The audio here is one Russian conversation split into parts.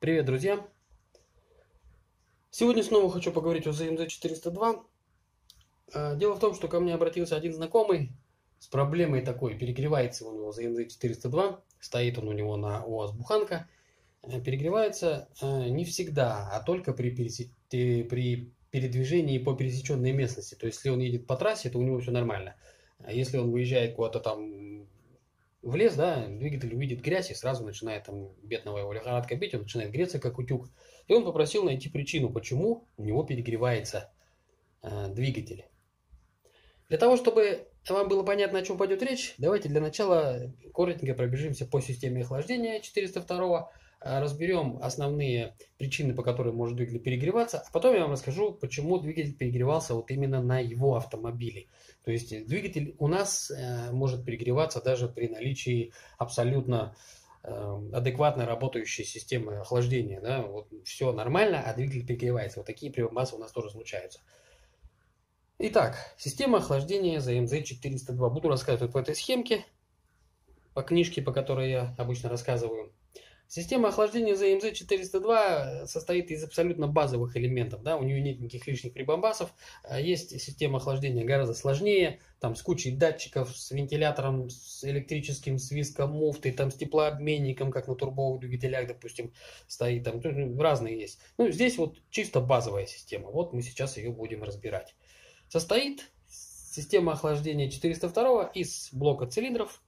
Привет, друзья! Сегодня снова хочу поговорить о ZMZ 402. А, дело в том, что ко мне обратился один знакомый с проблемой такой. Перегревается у него ZMZ 402, стоит он у него на УАЗ Буханка. Э, перегревается э, не всегда, а только при, при передвижении по пересеченной местности. То есть, если он едет по трассе, то у него все нормально. А если он выезжает куда-то там в лес, да, двигатель увидит грязь и сразу начинает там бедного его лихорадка бить, он начинает греться как утюг. И он попросил найти причину, почему у него перегревается э, двигатель. Для того, чтобы вам было понятно, о чем пойдет речь, давайте для начала коротенько пробежимся по системе охлаждения 402 э, разберем основные причины, по которым может двигатель перегреваться, а потом я вам расскажу, почему двигатель перегревался вот именно на его автомобиле. То есть двигатель у нас э, может перегреваться даже при наличии абсолютно э, адекватно работающей системы охлаждения. Да? Вот все нормально, а двигатель перегревается. Вот такие прибамбасы у нас тоже случаются. Итак, система охлаждения за MZ402. Буду рассказывать по этой схемке, по книжке, по которой я обычно рассказываю. Система охлаждения ZMZ 402 состоит из абсолютно базовых элементов. Да? У нее нет никаких лишних прибамбасов. А есть система охлаждения гораздо сложнее, там с кучей датчиков, с вентилятором, с электрическим свиском муфты, там с теплообменником, как на турбовых двигателях, допустим, стоит. Там разные есть. Ну, здесь вот чисто базовая система. Вот мы сейчас ее будем разбирать. Состоит система охлаждения 402 из блока цилиндров,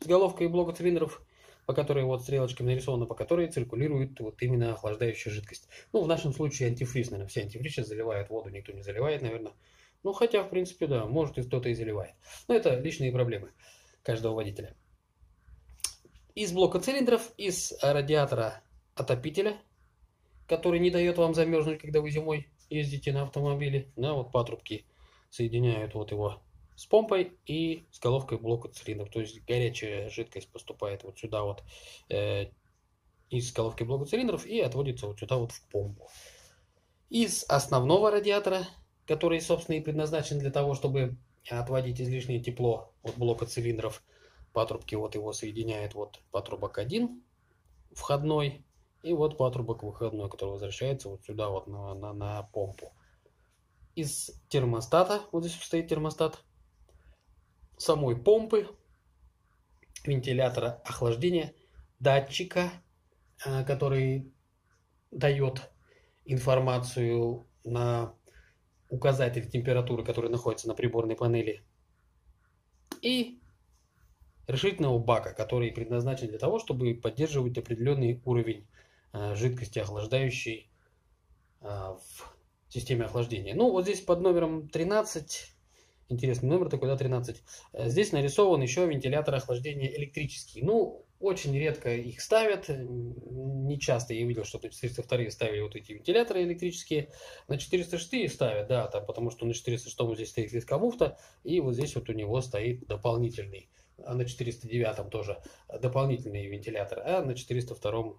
с головкой блока цилиндров – по которой вот стрелочками нарисовано, по которой циркулирует вот именно охлаждающая жидкость. Ну, в нашем случае антифриз, наверное, все антифриз сейчас заливают воду, никто не заливает, наверное. Ну, хотя, в принципе, да, может и кто-то и заливает. Но это личные проблемы каждого водителя. Из блока цилиндров, из радиатора отопителя, который не дает вам замерзнуть, когда вы зимой ездите на автомобиле, да, вот патрубки соединяют вот его с помпой и с головкой блока цилиндров. То есть горячая жидкость поступает вот сюда вот э, из головки блока цилиндров и отводится вот сюда вот в помпу. Из основного радиатора, который, собственно, и предназначен для того, чтобы отводить излишнее тепло от блока цилиндров, патрубки вот его соединяет вот патрубок 1 входной и вот патрубок выходной, который возвращается вот сюда вот на, на, на помпу. Из термостата, вот здесь стоит термостат, самой помпы, вентилятора охлаждения, датчика, э, который дает информацию на указатель температуры, который находится на приборной панели, и решительного бака, который предназначен для того, чтобы поддерживать определенный уровень э, жидкости охлаждающей э, в системе охлаждения. Ну, вот здесь под номером 13 Интересный номер такой, да, 13. Э, здесь нарисован еще вентилятор охлаждения электрический. Ну, очень редко их ставят, не часто я видел, что на 402 ставили вот эти вентиляторы электрические, на 406 ставят, да, там, потому что на 406 здесь стоит лиска и вот здесь вот у него стоит дополнительный, а на 409 тоже дополнительный вентилятор, а на 402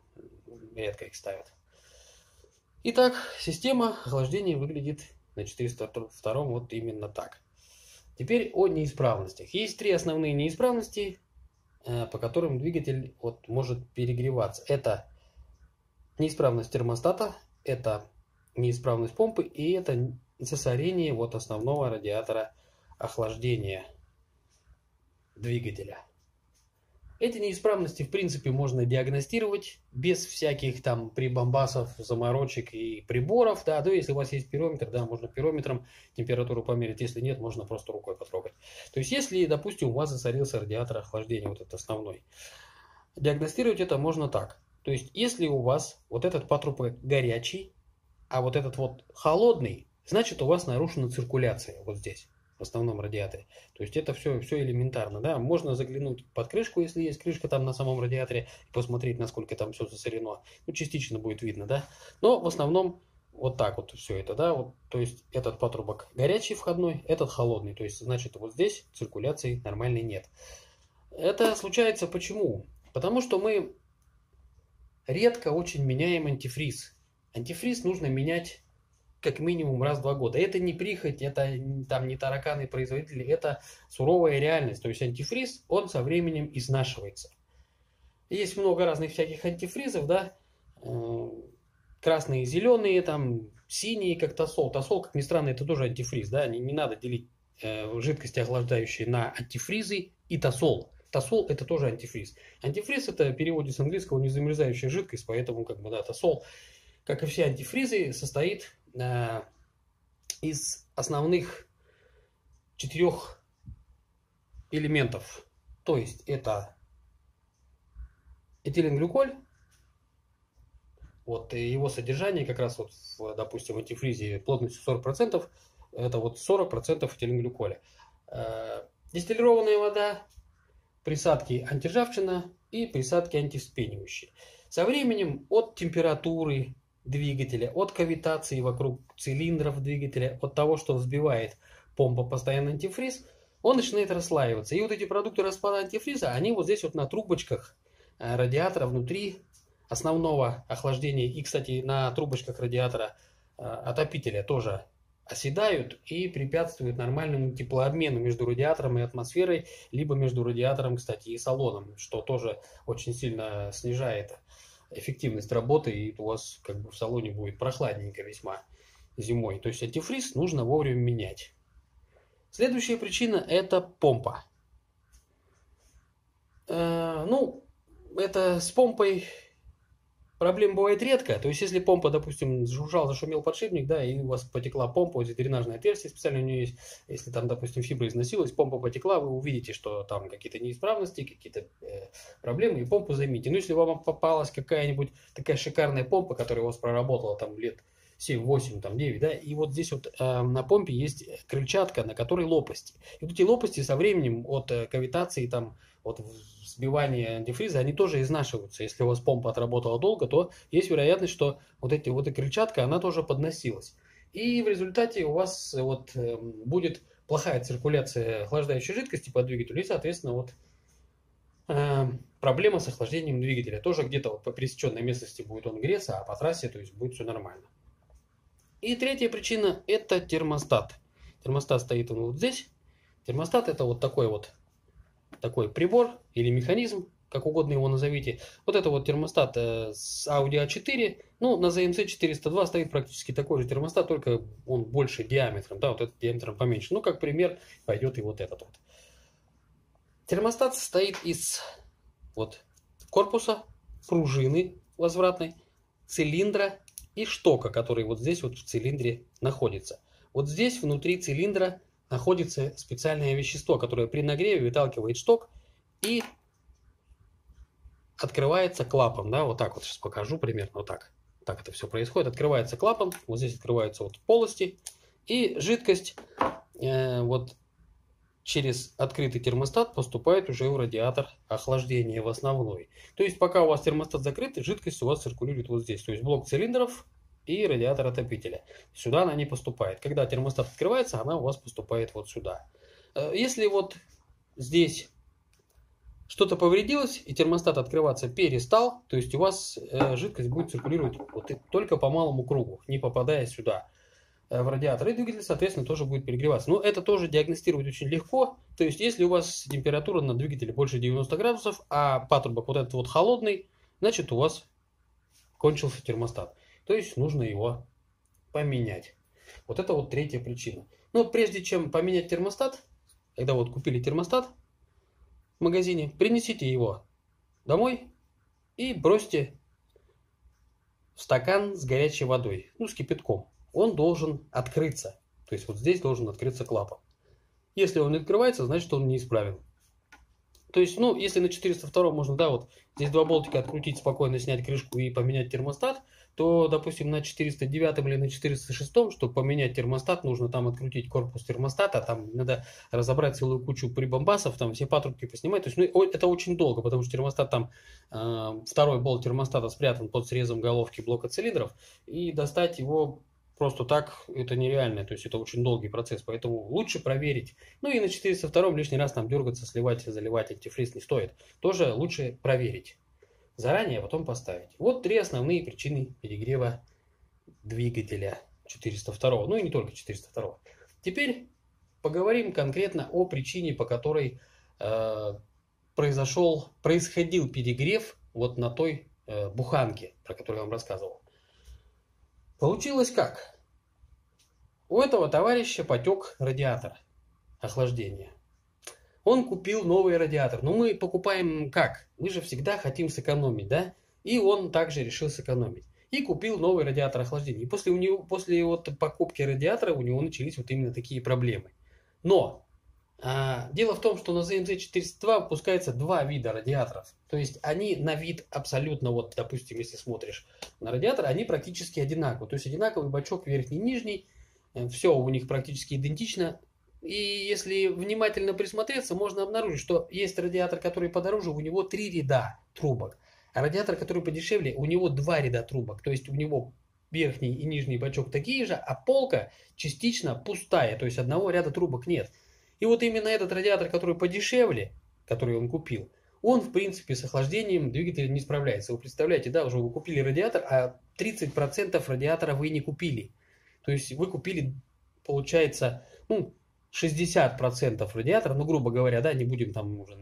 редко их ставят. Итак, система охлаждения выглядит на 402 вот именно так. Теперь о неисправностях. Есть три основные неисправности, э, по которым двигатель вот может перегреваться. Это неисправность термостата, это неисправность помпы и это засорение вот основного радиатора охлаждения двигателя. Эти неисправности, в принципе, можно диагностировать без всяких там прибамбасов, заморочек и приборов. Да, то если у вас есть пирометр, да, можно пирометром температуру померить. Если нет, можно просто рукой потрогать. То есть, если, допустим, у вас засорился радиатор охлаждения, вот этот основной, диагностировать это можно так. То есть, если у вас вот этот патрубок горячий, а вот этот вот холодный, значит, у вас нарушена циркуляция вот здесь в основном радиаторе. То есть это все, все элементарно. Да? Можно заглянуть под крышку, если есть крышка там на самом радиаторе, и посмотреть, насколько там все засорено. Ну, частично будет видно, да. Но в основном вот так вот все это, да. Вот, то есть этот патрубок горячий входной, этот холодный. То есть, значит, вот здесь циркуляции нормальной нет. Это случается почему? Потому что мы редко очень меняем антифриз. Антифриз нужно менять как минимум раз в два года. Это не прихоть, это там не тараканы производители, это суровая реальность. То есть антифриз, он со временем изнашивается. Есть много разных всяких антифризов, да, э, красные зеленые, там синие, как тосол. Тосол, как ни странно, это тоже антифриз, да, не, не надо делить э, жидкости охлаждающие на антифризы и тосол. Тосол это тоже антифриз. Антифриз это переводе с английского незамерзающая жидкость, поэтому как бы да, тосол, как и все антифризы, состоит из основных четырех элементов. То есть это этиленглюколь, вот его содержание как раз вот в, допустим, антифризе плотностью 40%, это вот 40% этиленглюколя. Э, дистиллированная вода, присадки антижавчина и присадки антивспенивающие. Со временем от температуры двигателя, от кавитации вокруг цилиндров двигателя, от того, что взбивает помпа постоянно антифриз, он начинает расслаиваться. И вот эти продукты распада антифриза, они вот здесь вот на трубочках э, радиатора внутри основного охлаждения и, кстати, на трубочках радиатора э, отопителя тоже оседают и препятствуют нормальному теплообмену между радиатором и атмосферой, либо между радиатором, кстати, и салоном, что тоже очень сильно снижает эффективность работы, и у вас как бы в салоне будет прохладненько весьма зимой. То есть антифриз нужно вовремя менять. Следующая причина – это помпа. Э, ну, это с помпой Проблем бывает редко. То есть, если помпа, допустим, жужжал, зашумел подшипник, да, и у вас потекла помпа, вот здесь дренажное отверстие специально у нее есть. Если там, допустим, фибра износилась, помпа потекла, вы увидите, что там какие-то неисправности, какие-то э, проблемы, и помпу займите. Ну, если вам попалась какая-нибудь такая шикарная помпа, которая у вас проработала там лет 7, 8, там 9, да, и вот здесь вот э, на помпе есть крыльчатка, на которой лопасти. И вот эти лопасти со временем от э, кавитации там от сбивания антифриза, они тоже изнашиваются. Если у вас помпа отработала долго, то есть вероятность, что вот, эти, вот эта крыльчатка, она тоже подносилась. И в результате у вас э, вот э, будет плохая циркуляция охлаждающей жидкости по двигателю, и, соответственно, вот э, проблема с охлаждением двигателя. Тоже где-то вот по пересеченной местности будет он греться, а по трассе, то есть будет все нормально. И третья причина – это термостат. Термостат стоит он вот здесь. Термостат – это вот такой вот такой прибор или механизм, как угодно его назовите. Вот это вот термостат э, с Audi A4, ну, на ZMC 402 стоит практически такой же термостат, только он больше диаметром, да, вот этот диаметром поменьше. Ну, как пример, пойдет и вот этот вот. Термостат состоит из вот корпуса, пружины возвратной, цилиндра и штока, который вот здесь вот в цилиндре находится. Вот здесь внутри цилиндра находится специальное вещество, которое при нагреве выталкивает шток и открывается клапан, да, вот так вот сейчас покажу примерно, вот так. Так это все происходит. Открывается клапан, вот здесь открываются вот полости, и жидкость э, вот через открытый термостат поступает уже в радиатор охлаждения в основной. То есть пока у вас термостат закрыт, жидкость у вас циркулирует вот здесь. То есть блок цилиндров и радиатор отопителя. Сюда она не поступает. Когда термостат открывается, она у вас поступает вот сюда. Э, если вот здесь что-то повредилось и термостат открываться перестал, то есть у вас э, жидкость будет циркулировать вот только по малому кругу, не попадая сюда э, в радиатор. И двигатель, соответственно, тоже будет перегреваться. Но это тоже диагностировать очень легко. То есть, если у вас температура на двигателе больше 90 градусов, а патрубок вот этот вот холодный, значит у вас кончился термостат. То есть нужно его поменять. Вот это вот третья причина. Но прежде чем поменять термостат, когда вот купили термостат в магазине, принесите его домой и бросьте в стакан с горячей водой, ну с кипятком. Он должен открыться. То есть вот здесь должен открыться клапан. Если он не открывается, значит он неисправен. То есть, ну, если на 402 можно, да, вот здесь два болтика открутить, спокойно снять крышку и поменять термостат, то, допустим, на 409 или на 406, чтобы поменять термостат, нужно там открутить корпус термостата, там надо разобрать целую кучу прибамбасов, там все патрубки поснимать. То есть, ну, это очень долго, потому что термостат там, э, второй болт термостата спрятан под срезом головки блока цилиндров, и достать его просто так это нереально, то есть это очень долгий процесс, поэтому лучше проверить. Ну и на 402 лишний раз там дергаться, сливать, заливать антифриз не стоит. Тоже лучше проверить заранее, а потом поставить. Вот три основные причины перегрева двигателя 402, ну и не только 402. Теперь поговорим конкретно о причине, по которой э, произошел, происходил перегрев вот на той э, буханке, про которую я вам рассказывал. Получилось как? У этого товарища потек радиатор охлаждения. Он купил новый радиатор. Но мы покупаем как? Мы же всегда хотим сэкономить, да? И он также решил сэкономить. И купил новый радиатор охлаждения. И после, у него, после вот покупки радиатора у него начались вот именно такие проблемы. Но а, дело в том, что на ZMZ 402 выпускается два вида радиаторов. То есть они на вид абсолютно, вот, допустим, если смотришь на радиатор, они практически одинаковые. То есть одинаковый бачок верхний и нижний, э, все у них практически идентично. И если внимательно присмотреться, можно обнаружить, что есть радиатор, который подороже, у него три ряда трубок. А радиатор, который подешевле, у него два ряда трубок. То есть у него верхний и нижний бачок такие же, а полка частично пустая. То есть одного ряда трубок нет. И вот именно этот радиатор, который подешевле, который он купил, он, в принципе, с охлаждением двигателя не справляется. Вы представляете, да, уже вы купили радиатор, а 30% радиатора вы не купили. То есть вы купили, получается, ну, 60% радиатора, ну, грубо говоря, да, не будем там уже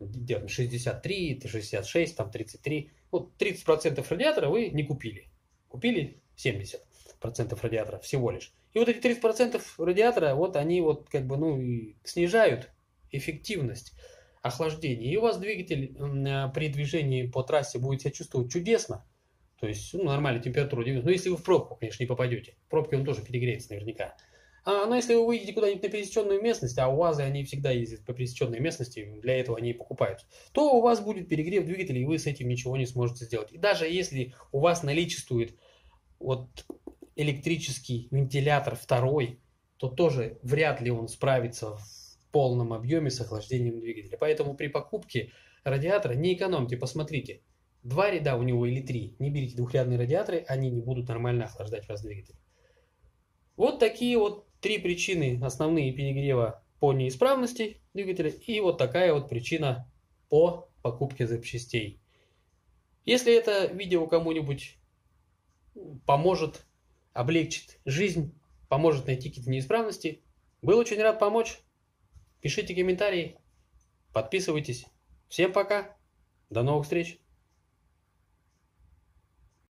делать 63, 66, там 33. Вот 30% радиатора вы не купили. Купили 70% радиатора всего лишь. И вот эти 30% радиатора, вот они вот как бы, ну, снижают эффективность охлаждения. И у вас двигатель э, при движении по трассе будет себя чувствовать чудесно. То есть, ну, нормальная температура 90. Ну, если вы в пробку, конечно, не попадете. В пробке он тоже перегреется наверняка. А, но если вы выйдете куда-нибудь на пересеченную местность, а УАЗы, они всегда ездят по пересеченной местности, для этого они и покупают, то у вас будет перегрев двигателя, и вы с этим ничего не сможете сделать. И даже если у вас наличествует вот электрический вентилятор второй, то тоже вряд ли он справится в полном объеме с охлаждением двигателя. Поэтому при покупке радиатора не экономьте, посмотрите. Два ряда у него или три. Не берите двухрядные радиаторы, они не будут нормально охлаждать ваш двигатель. Вот такие вот три причины основные перегрева по неисправности двигателя и вот такая вот причина по покупке запчастей. Если это видео кому-нибудь поможет облегчит жизнь, поможет найти какие-то неисправности. Был очень рад помочь. Пишите комментарии, подписывайтесь. Всем пока, до новых встреч.